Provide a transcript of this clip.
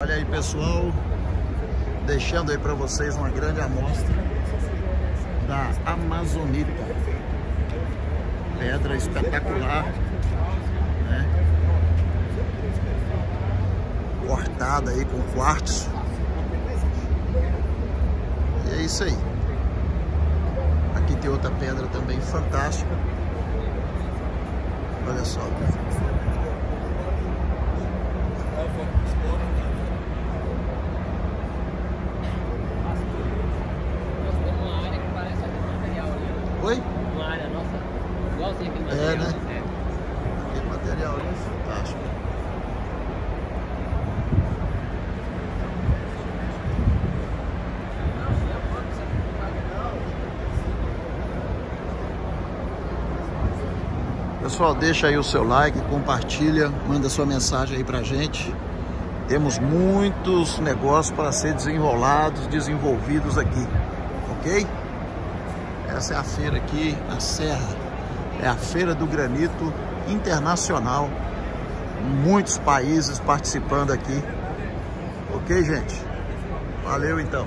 Olha aí pessoal, deixando aí para vocês uma grande amostra da Amazonita. Pedra espetacular, né? Cortada aí com quartzo. E é isso aí. Aqui tem outra pedra também fantástica. Olha só. Oi? Uma área nossa, igualzinho aquele É, material. né? Aquele material ali é fantástico. Pessoal, deixa aí o seu like, compartilha, manda sua mensagem aí pra gente. Temos muitos negócios para ser desenrolados, desenvolvidos aqui, ok? Essa é a feira aqui na Serra. É a Feira do Granito Internacional. Muitos países participando aqui. Ok, gente? Valeu então.